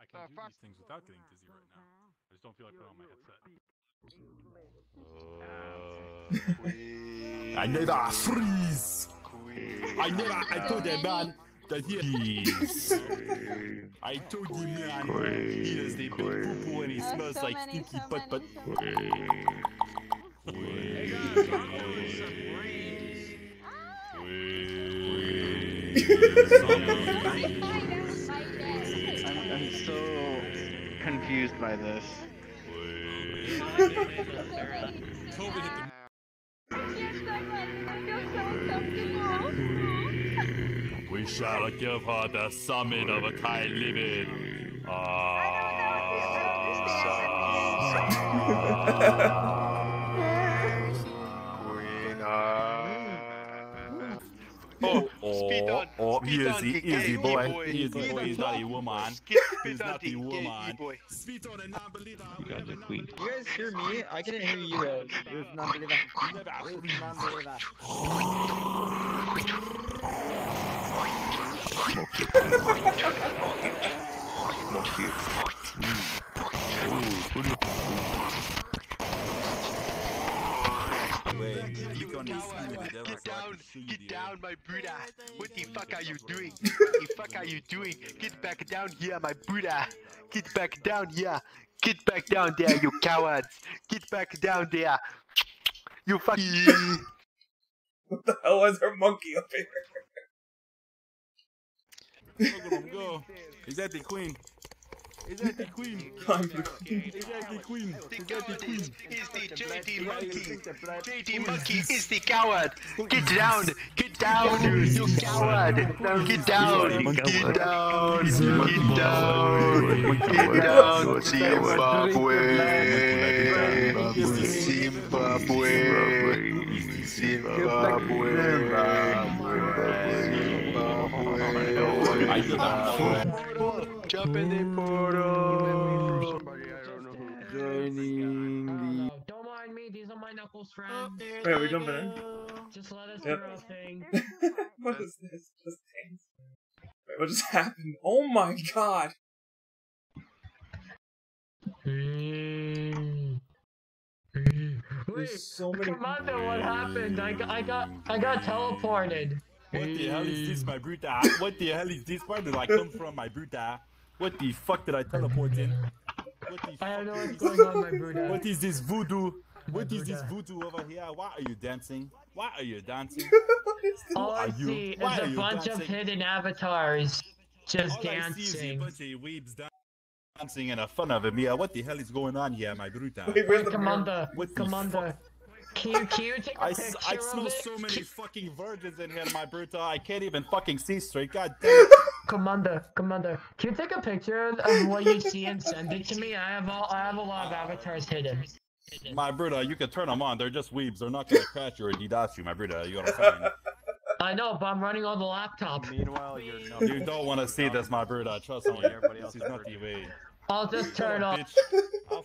I can uh, do these things without getting dizzy right now. I just don't feel like putting on my headset. Uh, I never freeze. I never. I told that man that he. I told him man he has the big poo poo and he smells so like stinky so butt many, butt. so I'm, I'm so confused by this. Toby hit the We shall give her the summit of a kind living. Oh, Oh, speed on. oh, speed he is on, the gay- easy gay boy. boy. He is the boy. He's not a woman. Skip, He's speed on, not the gay- gay woman. boy. Sweet on a non-believer. You got the queen. You guys hear me? I couldn't hear you guys. There's non-believer. There's non-believer. You coward. Get down, get down, my Buddha. What the fuck are you doing? What the fuck are you doing? Get back down here, my Buddha. Get back down here. Get back down there, you cowards. Get back down there. You fucking. What the hell is our monkey up here? Look at him go. Is that the queen? Is that the queen? I'm the queen. Is that the queen? The the coward is, is the JD monkey. JD monkey is the coward. Get down, get down, you coward. Get down, get down, get down, get down, Zimbabwe. Zimbabwe, Zimbabwe, Zimbabwe. Jump in the portal. Joining the. Don't mind me, these are my knuckles friends. Wait, are we jumping in? Just let us Yep. do our thing. what is this? Just dance. Wait, what just happened? Oh my god! Mm. Wait, There's so many. Commander, what happened? I got, I got, I got teleported. What the hell is this, my bruta? What the hell is this? Where did I come from, my bruta? What the fuck did I teleport in? What the I don't know what's going on, my Buddha. What is this voodoo? What My is this voodoo over here? Why are you dancing? Why are you dancing? All I are you? see is Why are a you bunch of hidden avatars just All I see is a dancing. bunch of weebs dan- dancing in a fun of me. What the hell is going on here, my bruta? Wait, where's the Commander, What Commander. Can you, can you take a I, picture s- I of smell it? so many fucking virgins in here, my bruta. I can't even fucking see straight. God damn it. Commander, Commander, can you take a picture of what you see and send it to me? I have all, I have a lot of avatars hidden. My bruta, you can turn them on. They're just weebs. They're not gonna crash you or DDoS you, my bruta. You gotta find. I know, but I'm running on the laptop. Meanwhile, you're. You don't want to see this, my bruta. Trust me. Everybody else is is not the way. I'll just turn off. Bitch. I'll